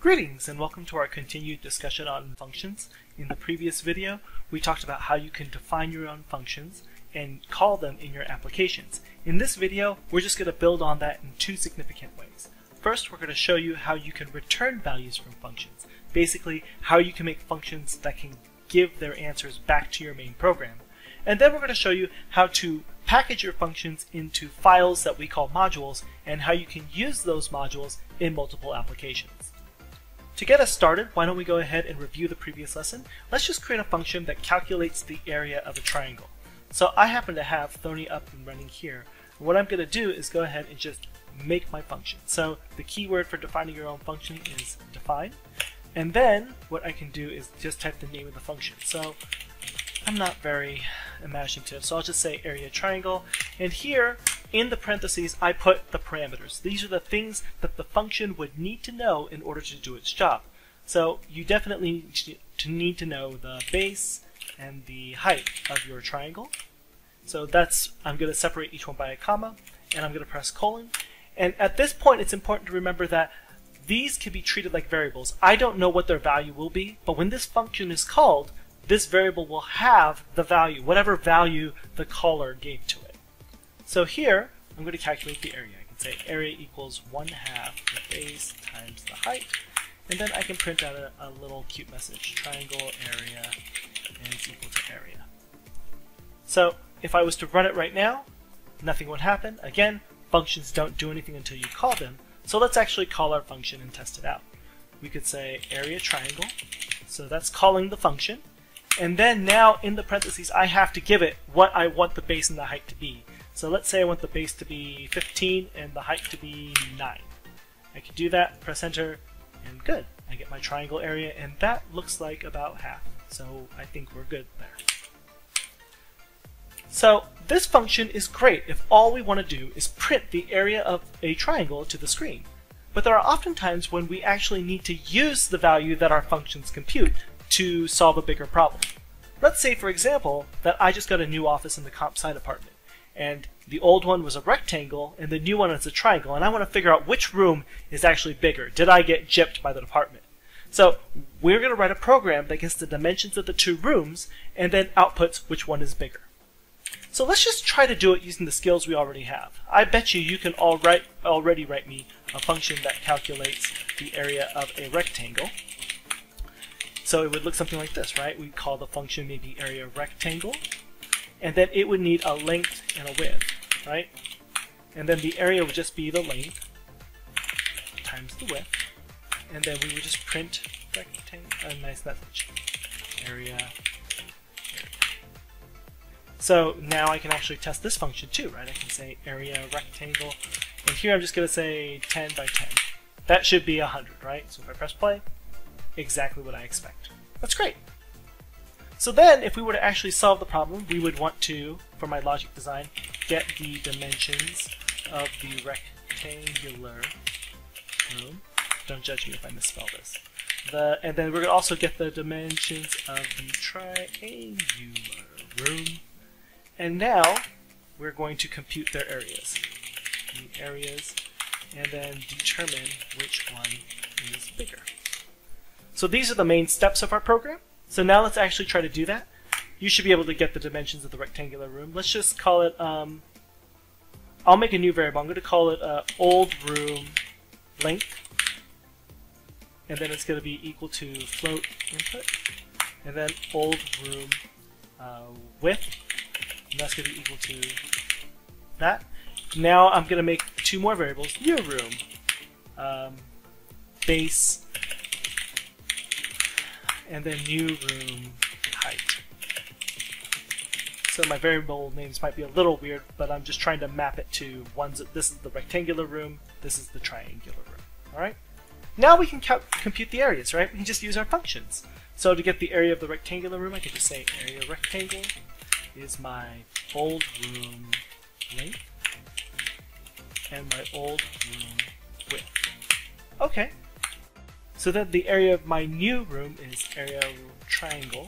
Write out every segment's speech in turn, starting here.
Greetings and welcome to our continued discussion on functions. In the previous video, we talked about how you can define your own functions and call them in your applications. In this video, we're just going to build on that in two significant ways. First, we're going to show you how you can return values from functions. Basically, how you can make functions that can give their answers back to your main program. And then we're going to show you how to package your functions into files that we call modules and how you can use those modules in multiple applications. To get us started, why don't we go ahead and review the previous lesson. Let's just create a function that calculates the area of a triangle. So I happen to have Thonny up and running here. what I'm going to do is go ahead and just make my function. So the keyword for defining your own function is define. And then what I can do is just type the name of the function. So I'm not very imaginative, so I'll just say area triangle. And here, in the parentheses, I put the parameters. These are the things that the function would need to know in order to do its job. So you definitely need to need to know the base and the height of your triangle. So that's, I'm going to separate each one by a comma, and I'm going to press colon. And at this point, it's important to remember that these can be treated like variables. I don't know what their value will be, but when this function is called, this variable will have the value, whatever value the caller gave to it. So here, I'm going to calculate the area. I can say area equals 1 half the base times the height, and then I can print out a, a little cute message. Triangle area is equal to area. So if I was to run it right now, nothing would happen. Again, functions don't do anything until you call them. So let's actually call our function and test it out. We could say area triangle. So that's calling the function. And then now in the parentheses, I have to give it what I want the base and the height to be. So let's say I want the base to be 15 and the height to be 9. I can do that, press enter, and good. I get my triangle area, and that looks like about half. So I think we're good there. So this function is great if all we want to do is print the area of a triangle to the screen. But there are often times when we actually need to use the value that our functions compute to solve a bigger problem. Let's say, for example, that I just got a new office in the comp sci department, and the old one was a rectangle, and the new one is a triangle, and I want to figure out which room is actually bigger. Did I get gypped by the department? So we're going to write a program that gets the dimensions of the two rooms, and then outputs which one is bigger. So let's just try to do it using the skills we already have. I bet you you can all write, already write me a function that calculates the area of a rectangle. So it would look something like this, right? We'd call the function maybe area rectangle, and then it would need a length and a width, right? And then the area would just be the length times the width, and then we would just print rectangle, a nice message, area, area. So now I can actually test this function too, right? I can say area rectangle, and here I'm just going to say 10 by 10. That should be 100, right? So if I press play, exactly what I expect. That's great. So then, if we were to actually solve the problem, we would want to, for my logic design, get the dimensions of the rectangular room. Don't judge me if I misspell this. The, and then we're going to also get the dimensions of the triangular room. And now, we're going to compute their areas. The areas, and then determine which one is bigger. So these are the main steps of our program. So now let's actually try to do that. You should be able to get the dimensions of the rectangular room. Let's just call it, um, I'll make a new variable. I'm going to call it uh, old room length. And then it's going to be equal to float input. And then old room uh, width. And that's going to be equal to that. Now I'm going to make two more variables. New room. Um, base and then new room height. So my variable names might be a little weird, but I'm just trying to map it to ones. This is the rectangular room. This is the triangular room. All right. Now we can compute the areas, right? We can just use our functions. So to get the area of the rectangular room, I can just say area rectangle is my old room length and my old room width. Okay, so that the area of my new room is area triangle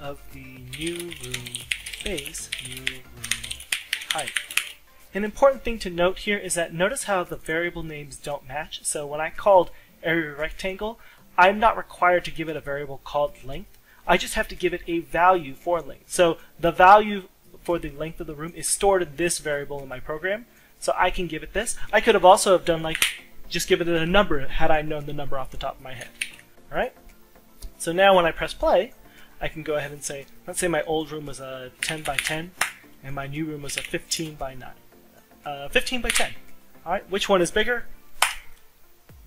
of the new room base, new room height. An important thing to note here is that notice how the variable names don't match. So when I called area rectangle, I'm not required to give it a variable called length. I just have to give it a value for length. So the value for the length of the room is stored in this variable in my program. So I can give it this. I could have also have done like just given it a number had I known the number off the top of my head. All right. So now when I press play, I can go ahead and say, let's say my old room was a 10 by 10, and my new room was a 15 by 9. Uh, 15 by 10. All right. Which one is bigger?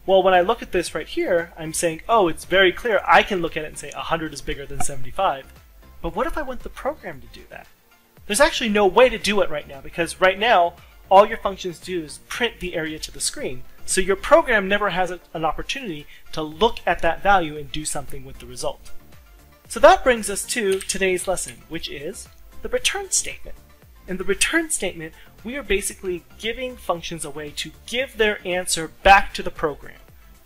Well, when I look at this right here, I'm saying, oh, it's very clear. I can look at it and say 100 is bigger than 75. But what if I want the program to do that? There's actually no way to do it right now because right now, all your functions do is print the area to the screen. So your program never has a, an opportunity to look at that value and do something with the result. So that brings us to today's lesson, which is the return statement. In the return statement, we are basically giving functions a way to give their answer back to the program.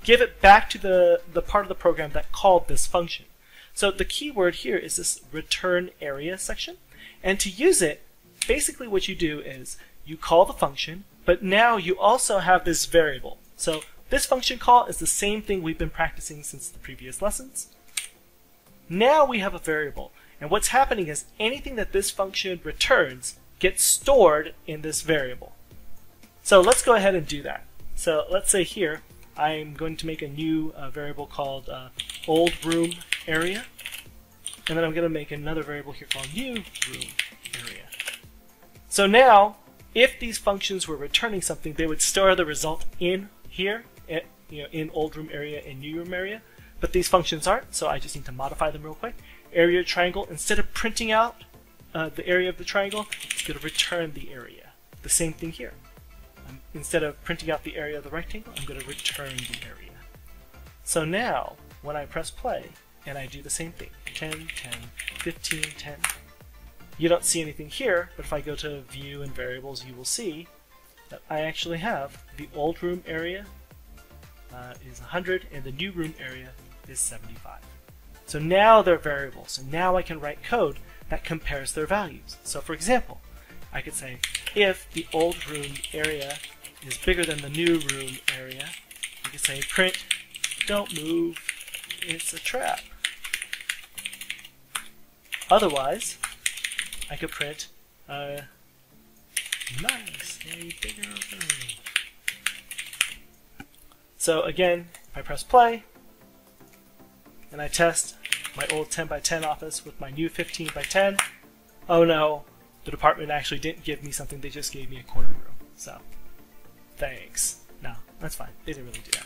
Give it back to the, the part of the program that called this function. So the key word here is this return area section. And to use it, basically what you do is you call the function, but now you also have this variable. So this function call is the same thing we've been practicing since the previous lessons. Now we have a variable. And what's happening is anything that this function returns gets stored in this variable. So let's go ahead and do that. So let's say here, I'm going to make a new uh, variable called uh, old room area. And then I'm going to make another variable here called new room area. So now, if these functions were returning something, they would store the result in here, at, you know, in old room area and new room area. But these functions aren't, so I just need to modify them real quick. Area triangle, instead of printing out uh, the area of the triangle, it's going to return the area. The same thing here. Um, instead of printing out the area of the rectangle, I'm going to return the area. So now, when I press play, and I do the same thing, 10, 10, 15, 10, you don't see anything here, but if I go to View and Variables, you will see that I actually have the old room area uh, is 100 and the new room area is 75. So now they're variables, and now I can write code that compares their values. So for example, I could say if the old room area is bigger than the new room area, I could say print don't move, it's a trap. Otherwise, I could print uh, nice, a bigger. So again, if I press play, and I test, my old 10 by 10 office with my new 15 by 10. Oh no, the department actually didn't give me something, they just gave me a corner room. So, thanks. No, that's fine. They didn't really do that.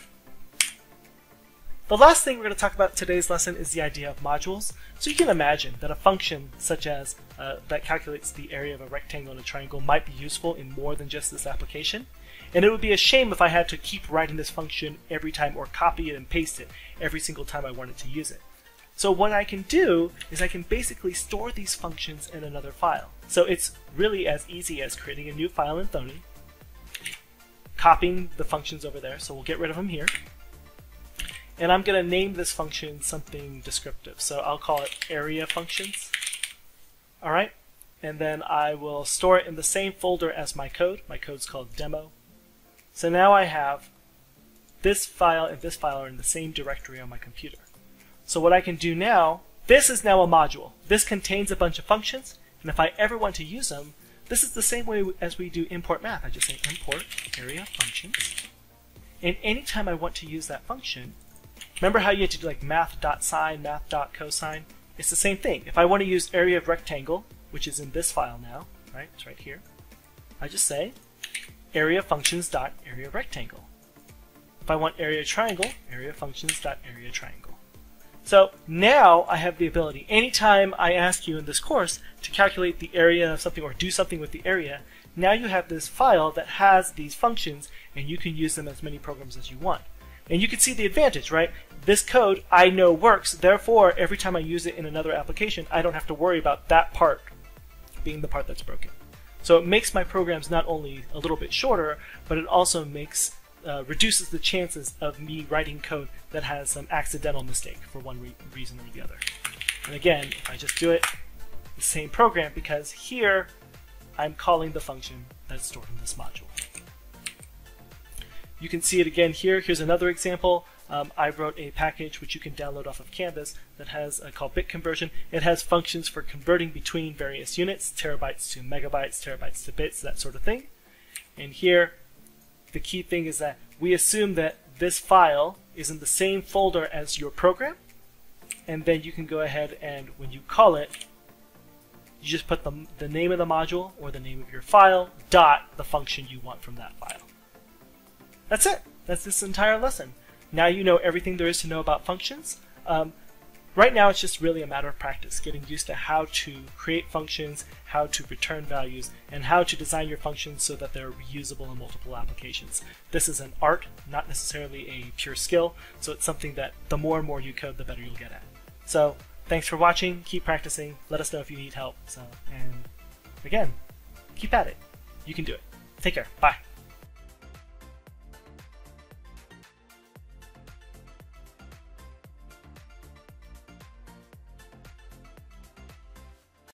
The last thing we're going to talk about today's lesson is the idea of modules. So you can imagine that a function such as uh, that calculates the area of a rectangle and a triangle might be useful in more than just this application. And it would be a shame if I had to keep writing this function every time or copy it and paste it every single time I wanted to use it. So what I can do is I can basically store these functions in another file. So it's really as easy as creating a new file in Thonny, copying the functions over there, so we'll get rid of them here, and I'm going to name this function something descriptive. So I'll call it area functions. Alright, and then I will store it in the same folder as my code. My code's called demo. So now I have this file and this file are in the same directory on my computer. So what I can do now, this is now a module. This contains a bunch of functions, and if I ever want to use them, this is the same way as we do import math. I just say import area functions. And anytime I want to use that function, remember how you had to do like math.sine, math.cosine? It's the same thing. If I want to use area of rectangle, which is in this file now, right? It's right here. I just say area functions dot area rectangle. If I want area triangle, area functions dot area triangle. So now I have the ability, anytime I ask you in this course to calculate the area of something or do something with the area, now you have this file that has these functions and you can use them as many programs as you want. And you can see the advantage, right? This code I know works, therefore every time I use it in another application, I don't have to worry about that part being the part that's broken. So it makes my programs not only a little bit shorter, but it also makes uh, reduces the chances of me writing code that has some accidental mistake for one re reason or the other. And again, if I just do it, the same program, because here I'm calling the function that's stored in this module. You can see it again here. Here's another example. Um, I wrote a package which you can download off of Canvas that has uh, called bit conversion. It has functions for converting between various units, terabytes to megabytes, terabytes to bits, that sort of thing. And here, the key thing is that we assume that this file is in the same folder as your program, and then you can go ahead and when you call it, you just put the, the name of the module or the name of your file dot the function you want from that file. That's it. That's this entire lesson. Now you know everything there is to know about functions. Um, right now it's just really a matter of practice, getting used to how to create functions, how to return values, and how to design your functions so that they're reusable in multiple applications. This is an art, not necessarily a pure skill, so it's something that the more and more you code, the better you'll get at. So thanks for watching, keep practicing, let us know if you need help. So, and again, keep at it. You can do it. Take care. Bye.